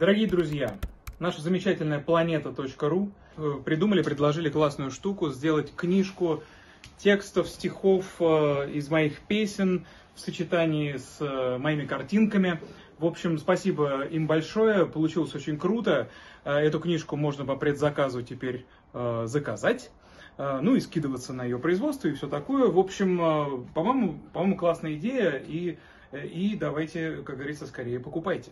Дорогие друзья, наша замечательная планета.ру э, придумали, предложили классную штуку сделать книжку текстов, стихов э, из моих песен в сочетании с э, моими картинками. В общем, спасибо им большое, получилось очень круто. Э, эту книжку можно по предзаказу теперь э, заказать ну и скидываться на ее производство и все такое. В общем, по-моему, по-моему, классная идея, и, и давайте, как говорится, скорее покупайте.